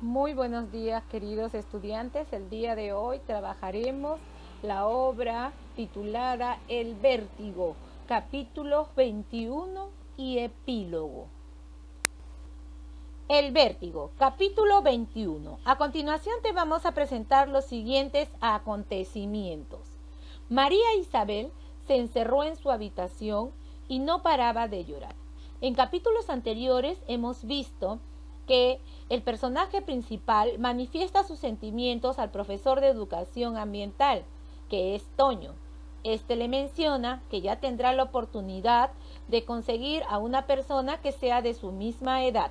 Muy buenos días queridos estudiantes. El día de hoy trabajaremos la obra titulada El Vértigo, capítulos 21 y epílogo. El Vértigo, capítulo 21. A continuación te vamos a presentar los siguientes acontecimientos. María Isabel se encerró en su habitación y no paraba de llorar. En capítulos anteriores hemos visto que el personaje principal manifiesta sus sentimientos al profesor de educación ambiental, que es Toño. Este le menciona que ya tendrá la oportunidad de conseguir a una persona que sea de su misma edad.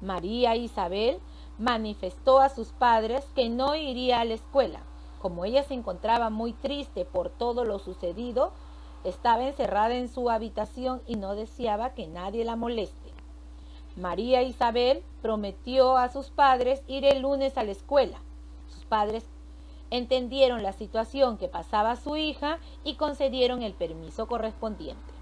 María Isabel manifestó a sus padres que no iría a la escuela. Como ella se encontraba muy triste por todo lo sucedido, estaba encerrada en su habitación y no deseaba que nadie la moleste. María Isabel prometió a sus padres ir el lunes a la escuela. Sus padres entendieron la situación que pasaba su hija y concedieron el permiso correspondiente.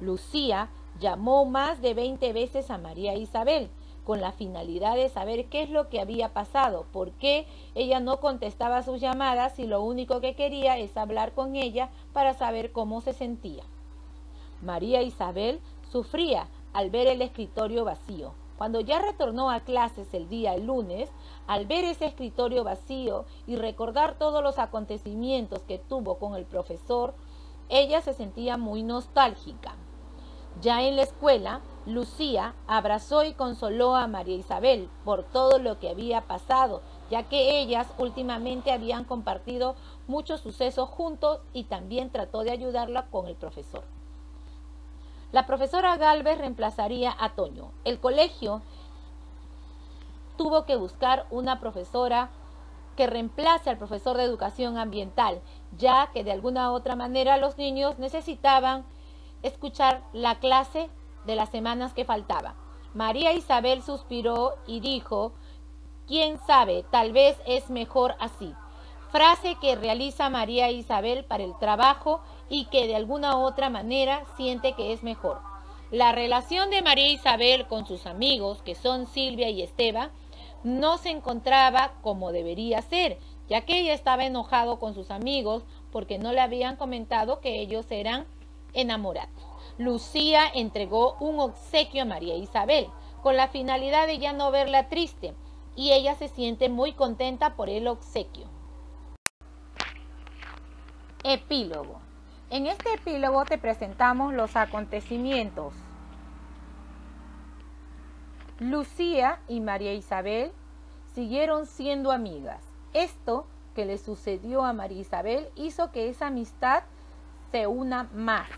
Lucía llamó más de 20 veces a María Isabel con la finalidad de saber qué es lo que había pasado, por qué ella no contestaba sus llamadas y lo único que quería es hablar con ella para saber cómo se sentía. María Isabel sufría al ver el escritorio vacío. Cuando ya retornó a clases el día lunes, al ver ese escritorio vacío y recordar todos los acontecimientos que tuvo con el profesor, ella se sentía muy nostálgica. Ya en la escuela, Lucía abrazó y consoló a María Isabel por todo lo que había pasado, ya que ellas últimamente habían compartido muchos sucesos juntos y también trató de ayudarla con el profesor. La profesora Galvez reemplazaría a Toño. El colegio tuvo que buscar una profesora que reemplace al profesor de educación ambiental, ya que de alguna u otra manera los niños necesitaban escuchar la clase de las semanas que faltaba. María Isabel suspiró y dijo, quién sabe, tal vez es mejor así. Frase que realiza María Isabel para el trabajo y que de alguna otra manera siente que es mejor. La relación de María Isabel con sus amigos, que son Silvia y Esteban, no se encontraba como debería ser, ya que ella estaba enojado con sus amigos porque no le habían comentado que ellos eran enamorados. Lucía entregó un obsequio a María Isabel con la finalidad de ya no verla triste y ella se siente muy contenta por el obsequio. Epílogo. En este epílogo te presentamos los acontecimientos. Lucía y María Isabel siguieron siendo amigas. Esto que le sucedió a María Isabel hizo que esa amistad se una más.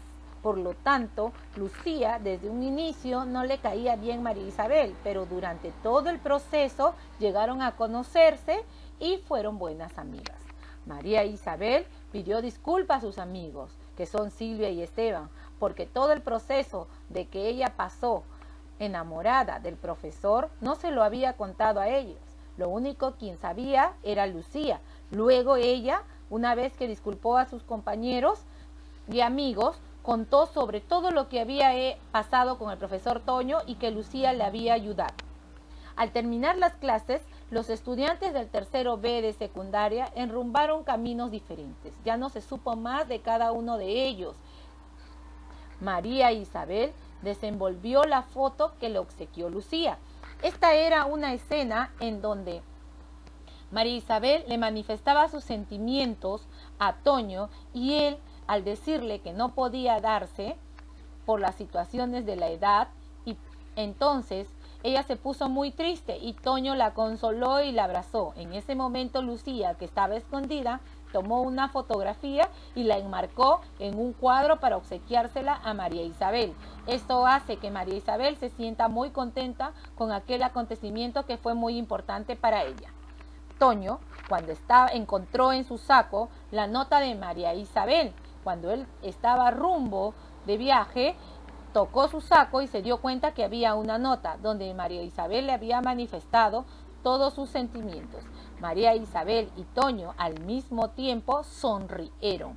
Por lo tanto, Lucía desde un inicio no le caía bien María Isabel, pero durante todo el proceso llegaron a conocerse y fueron buenas amigas. María Isabel pidió disculpas a sus amigos, que son Silvia y Esteban, porque todo el proceso de que ella pasó enamorada del profesor no se lo había contado a ellos. Lo único quien sabía era Lucía. Luego ella, una vez que disculpó a sus compañeros y amigos, contó sobre todo lo que había eh, pasado con el profesor Toño y que Lucía le había ayudado. Al terminar las clases, los estudiantes del tercero B de secundaria enrumbaron caminos diferentes. Ya no se supo más de cada uno de ellos. María Isabel desenvolvió la foto que le obsequió Lucía. Esta era una escena en donde María Isabel le manifestaba sus sentimientos a Toño y él, al decirle que no podía darse por las situaciones de la edad, y entonces ella se puso muy triste y Toño la consoló y la abrazó. En ese momento Lucía, que estaba escondida, tomó una fotografía y la enmarcó en un cuadro para obsequiársela a María Isabel. Esto hace que María Isabel se sienta muy contenta con aquel acontecimiento que fue muy importante para ella. Toño, cuando estaba, encontró en su saco la nota de María Isabel, cuando él estaba rumbo de viaje, tocó su saco y se dio cuenta que había una nota donde María Isabel le había manifestado todos sus sentimientos. María Isabel y Toño al mismo tiempo sonrieron.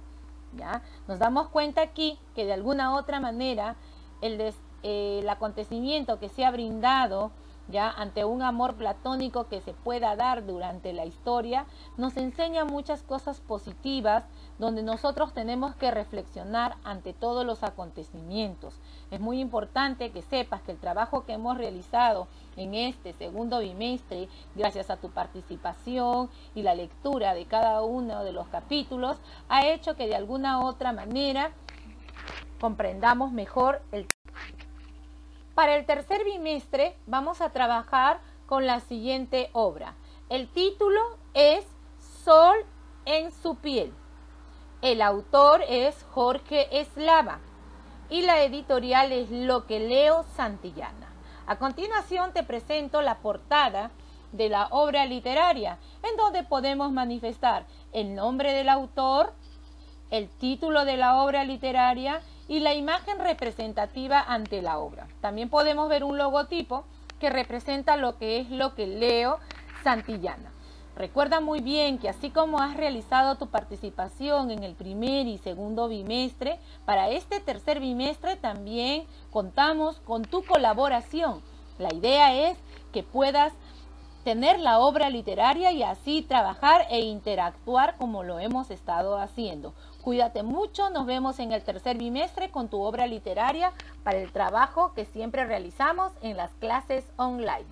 ¿ya? Nos damos cuenta aquí que de alguna otra manera el, el acontecimiento que se ha brindado ya ante un amor platónico que se pueda dar durante la historia, nos enseña muchas cosas positivas donde nosotros tenemos que reflexionar ante todos los acontecimientos. Es muy importante que sepas que el trabajo que hemos realizado en este segundo bimestre, gracias a tu participación y la lectura de cada uno de los capítulos, ha hecho que de alguna otra manera comprendamos mejor el para el tercer bimestre vamos a trabajar con la siguiente obra. El título es Sol en su piel. El autor es Jorge Eslava y la editorial es Lo que leo Santillana. A continuación te presento la portada de la obra literaria, en donde podemos manifestar el nombre del autor, el título de la obra literaria y la imagen representativa ante la obra. También podemos ver un logotipo que representa lo que es lo que leo Santillana. Recuerda muy bien que así como has realizado tu participación en el primer y segundo bimestre, para este tercer bimestre también contamos con tu colaboración. La idea es que puedas tener la obra literaria y así trabajar e interactuar como lo hemos estado haciendo. Cuídate mucho, nos vemos en el tercer bimestre con tu obra literaria para el trabajo que siempre realizamos en las clases online.